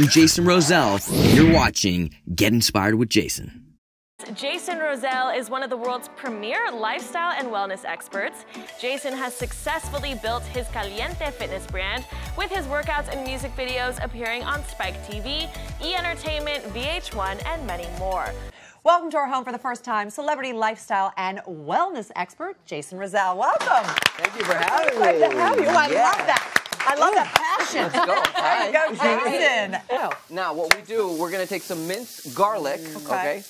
I'm Jason Rosell, you're watching Get Inspired with Jason. Jason Rosell is one of the world's premier lifestyle and wellness experts. Jason has successfully built his Caliente fitness brand with his workouts and music videos appearing on Spike TV, E! Entertainment, VH1, and many more. Welcome to our home for the first time, celebrity lifestyle and wellness expert, Jason Rosell. Welcome. Thank you for having me. Glad me. to have you. I Yeah. love that. I love that passion. Let's go. There you go, Jason. Now, now, what we do, we're gonna take some minced garlic. Mm, okay.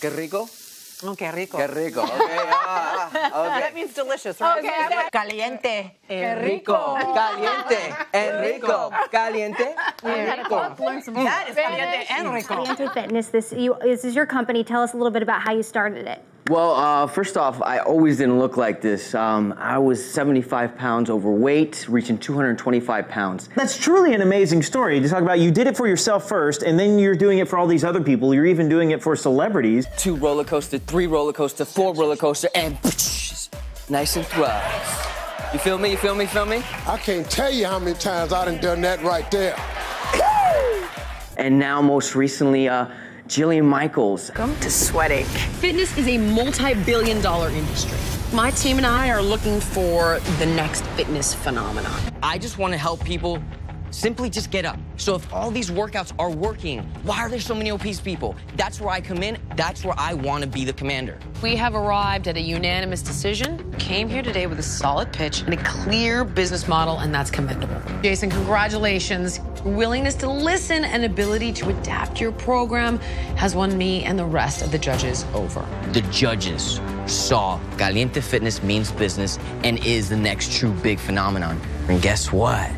Que rico. Mm, okay, rico. Que rico. Okay. Ah, okay. That means delicious, right? Okay. Caliente. Eh, rico. Caliente. Eh, Enrico. Caliente. Eh, Enrico. Learn mm. That is caliente and rico. Caliente Fitness. This you, this is your company. Tell us a little bit about how you started it. Well, uh, first off, I always didn't look like this. Um, I was 75 pounds overweight, reaching 225 pounds. That's truly an amazing story to talk about. You did it for yourself first, and then you're doing it for all these other people. You're even doing it for celebrities. Two roller coaster, three roller coaster, four roller coaster, and nice and thrive. You feel me? You feel me? Feel me? I can't tell you how many times I done done that right there. And now, most recently, uh, Jillian Michaels. Come to sweating. Fitness is a multi billion dollar industry. My team and I are looking for the next fitness phenomenon. I just want to help people simply just get up. So if all these workouts are working, why are there so many obese people? That's where I come in. That's where I want to be the commander. We have arrived at a unanimous decision. Came here today with a solid pitch and a clear business model, and that's commendable. Jason, congratulations. Willingness to listen and ability to adapt your program has won me and the rest of the judges over. The judges saw Caliente Fitness means business and is the next true big phenomenon. And guess what?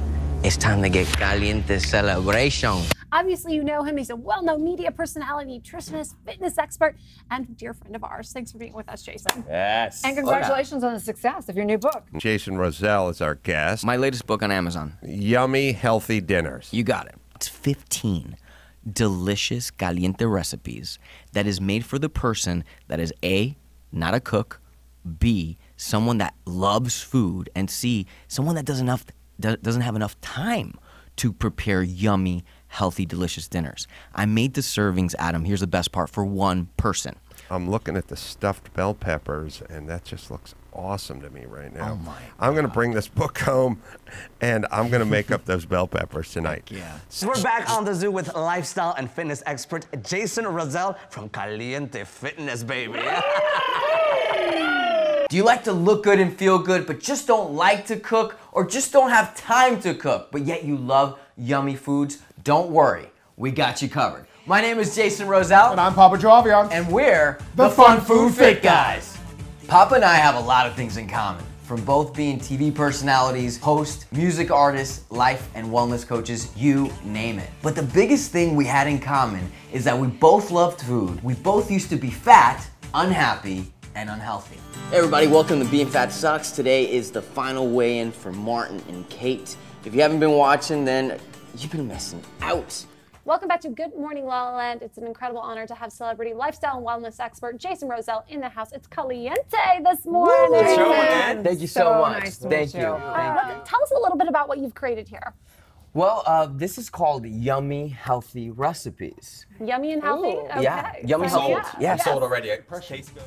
It's time to get Caliente celebration. Obviously, you know him. He's a well known media personality, nutritionist, fitness expert, and dear friend of ours. Thanks for being with us, Jason. Yes. And congratulations on the success of your new book. Jason Rosell is our guest. My latest book on Amazon. Yummy, healthy dinners. You got it. It's 15 delicious caliente recipes that is made for the person that is A, not a cook, B, someone that loves food, and C, someone that doesn't enough doesn't have enough time to prepare yummy, healthy, delicious dinners. I made the servings, Adam. Here's the best part for one person. I'm looking at the stuffed bell peppers, and that just looks awesome to me right now. Oh, my I'm going to bring this book home, and I'm going to make up those bell peppers tonight. Yeah. So we're back on the zoo with lifestyle and fitness expert Jason Rosell from Caliente Fitness, baby. Do you like to look good and feel good, but just don't like to cook or just don't have time to cook, but yet you love yummy foods? Don't worry, we got you covered. My name is Jason Rosell. And I'm Papa Jovian. And we're The Fun Food Fit Guys. Papa and I have a lot of things in common. From both being TV personalities, hosts, music artists, life and wellness coaches, you name it. But the biggest thing we had in common is that we both loved food, we both used to be fat, unhappy, and unhealthy. Hey everybody, welcome to Being Fat Sucks. Today is the final weigh-in for Martin and Kate. If you haven't been watching, then you've been missing out. Welcome back to Good Morning La La Land. It's an incredible honor to have celebrity lifestyle and wellness expert Jason Rosell in the house. It's Caliente this morning. Thank you so, much. nice Thank you. you. Uh, what- tell us a little bit about what you've created here. Well, uh, this is called Yummy Healthy Recipes. Yummy and healthy. Okay. Yeah, yummy So, healthy. yeah. Yeah, Yes. already.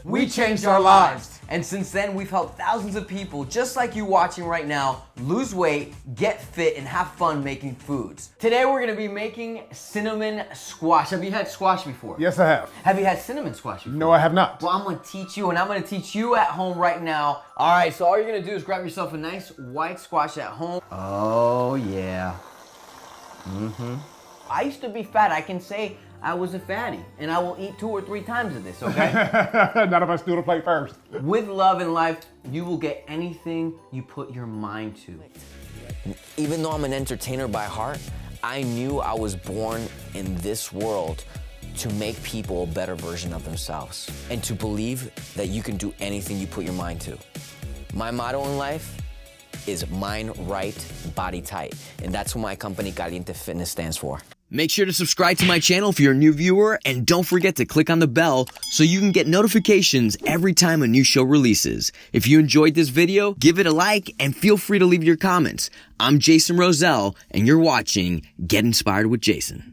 We changed our lives. And since then, we've helped thousands of people, just like you watching right now, lose weight, get fit, and have fun making foods. Today, we're gonna be making cinnamon squash. Have you had squash before? Yes, I have. Have you had cinnamon squash before? No, I have not. Well, I'm gonna teach you, and I'm gonna teach you at home right now. All right, so all you're gonna do is grab yourself a nice white squash at home. Oh, yeah. Mm-hmm. I used to be fat. I can say I was a fatty, and I will eat two or three times of this, okay? None of us do the plate first. With love and life, you will get anything you put your mind to. Even though I'm an entertainer by heart, I knew I was born in this world to make people a better version of themselves and to believe that you can do anything you put your mind to. My motto in life is mind right, body tight. And that's what my company Caliente Fitness stands for. Make sure to subscribe to my channel if you're a new viewer and don't forget to click on the bell so you can get notifications every time a new show releases. If you enjoyed this video, give it a like and feel free to leave your comments. I'm Jason Rosell and you're watching Get Inspired with Jason.